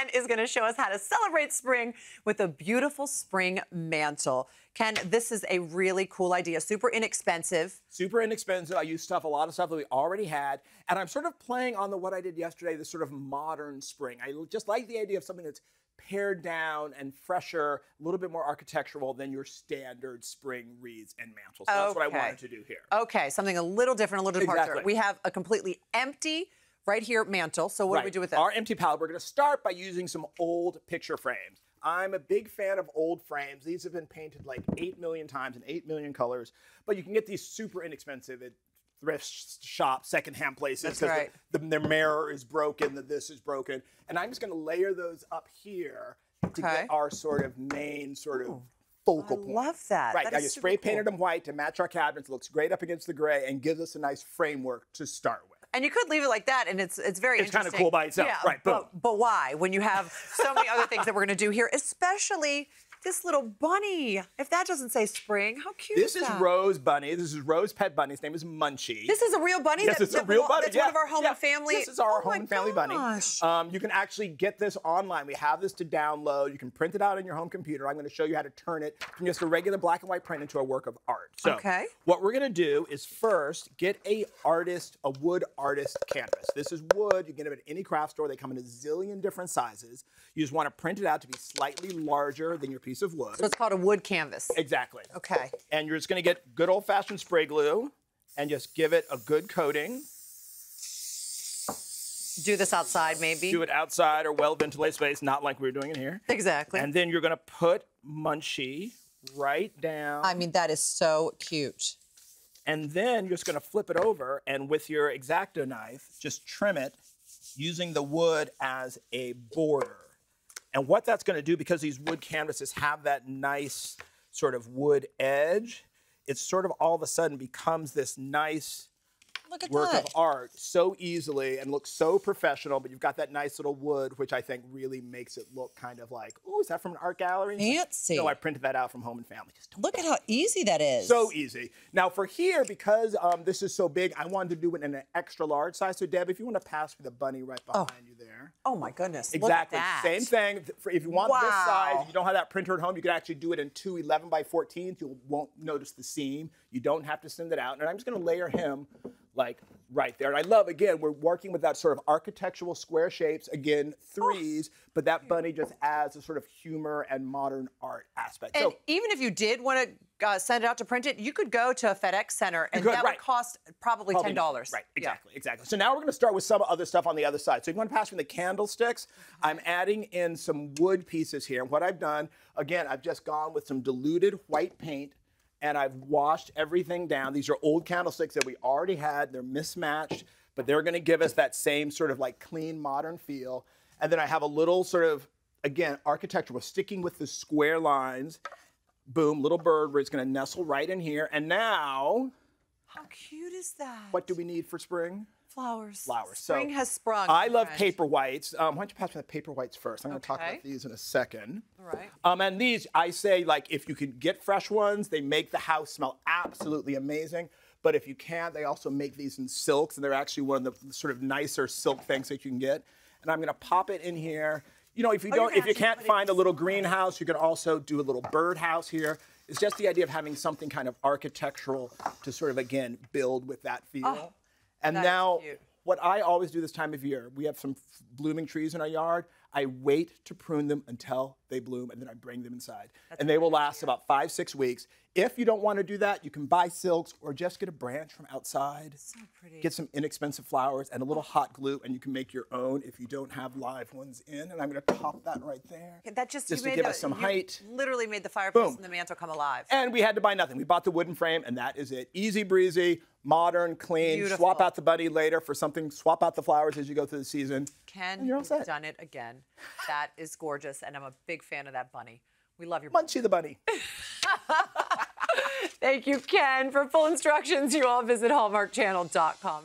Ken is going to show us how to celebrate spring with a beautiful spring mantel. Ken, this is a really cool idea, super inexpensive. Super inexpensive. I use stuff, a lot of stuff that we already had. And I'm sort of playing on the what I did yesterday, this sort of modern spring. I just like the idea of something that's pared down and fresher, a little bit more architectural than your standard spring wreaths and mantels. So That's what I wanted to do here. Okay, something a little different, a little departure. Exactly. We have a completely empty right here mantel. So what right. do we do with it? Our empty palette, we're going to start by using some old picture frames. I'm a big fan of old frames. These have been painted like 8 million times in 8 million colors, but you can get these super inexpensive at thrift shops, secondhand places because right. the, the, their mirror is broken, the this is broken. And I'm just going to layer those up here okay. to get our sort of main sort of Ooh. focal I point. love that. Right, that now you spray cool. painted them white to match our cabinets. Looks great up against the gray and gives us a nice framework to start with. And you could leave it like that, and it's it's very it's kind of cool by itself, yeah, right? Boom. But, but why? When you have so many other things that we're going to do here, especially this little bunny. If that doesn't say spring, how cute this is, is Rose Bunny. This is Rose Pet Bunny. His name is Munchie. This is a real bunny? Yes, that, it's a real bunny. That's yeah. one of our home yeah. and family. This is our oh home and family bunny. Um, you can actually get this online. We have this to download. You can print it out on your home computer. I'm going to show you how to turn it from just a regular black and white print into a work of art. So okay. what we're going to do is first get a artist, a wood artist canvas. This is wood. You can get it at any craft store. They come in a zillion different sizes. You just want to print it out to be slightly larger than your piece of wood. So it's called a wood canvas. Exactly. Okay. And you're just going to get good old-fashioned spray glue and just give it a good coating. Do this outside, maybe? Do it outside or well-ventilated space, not like we are doing it here. Exactly. And then you're going to put Munchie right down. I mean, that is so cute. And then you're just going to flip it over and with your X-Acto knife, just trim it using the wood as a border. And what that's going to do, because these wood canvases have that nice sort of wood edge, it sort of all of a sudden becomes this nice Look at work that. of art so easily and looks so professional, but you've got that nice little wood, which I think really makes it look kind of like, oh, is that from an art gallery? Fancy. No, I printed that out from Home and Family. Just look at how easy that is. So easy. Now for here, because um, this is so big, I wanted to do it in an extra large size. So Deb, if you want to pass me the bunny right oh. behind oh. you there. Oh my goodness. Exactly. Same thing. If you want wow. this size, you don't have that printer at home, you can actually do it in two 11 by 14s. You won't notice the seam. You don't have to send it out. And I'm just going to layer him like right there. And I love, again, we're working with that sort of architectural square shapes, again, threes, oh. but that bunny just adds a sort of humor and modern art aspect. And so, even if you did want to uh, send it out to print it, you could go to a FedEx center and could, that right. would cost probably, probably $10. Right, exactly, yeah. exactly. So now we're going to start with some other stuff on the other side. So if you want to pass me the candlesticks, I'm adding in some wood pieces here. What I've done, again, I've just gone with some diluted white paint and I've washed everything down. These are old candlesticks that we already had. They're mismatched, but they're going to give us that same sort of like clean modern feel. And then I have a little sort of, again, architectural, sticking with the square lines. Boom, little bird where it's going to nestle right in here. And now. How cute is that? What do we need for spring? Flowers. Flowers. Spring so has sprung. I love friend. paper whites. Um, why don't you pass me the paper whites first? I'm going to okay. talk about these in a second. All right. Um, and these, I say, like, if you can get fresh ones, they make the house smell absolutely amazing. But if you can't, they also make these in silks, and they're actually one of the sort of nicer silk things that you can get. And I'm going to pop it in here. You know, if you oh, don't, if you can't find a little greenhouse, you can also do a little birdhouse here. It's just the idea of having something kind of architectural to sort of again build with that feel. Oh. And that now, what I always do this time of year, we have some blooming trees in our yard. I wait to prune them until they bloom, and then I bring them inside. That's and they will last about five, six weeks. If you don't want to do that, you can buy silks or just get a branch from outside. So pretty. Get some inexpensive flowers and a little hot glue, and you can make your own if you don't have live ones in. And I'm going to top that right there. That just, just to give a, us some height. Literally made the fireplace Boom. and the mantel come alive. And we had to buy nothing. We bought the wooden frame, and that is it. Easy breezy, modern, clean. Beautiful. Swap out the bunny later for something. Swap out the flowers as you go through the season. Ken, you've done it again. That is gorgeous, and I'm a big fan of that bunny. We love your Munchie the bunny. Thank you, Ken. For full instructions, you all visit hallmarkchannel.com.